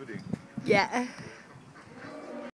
recording? Yeah.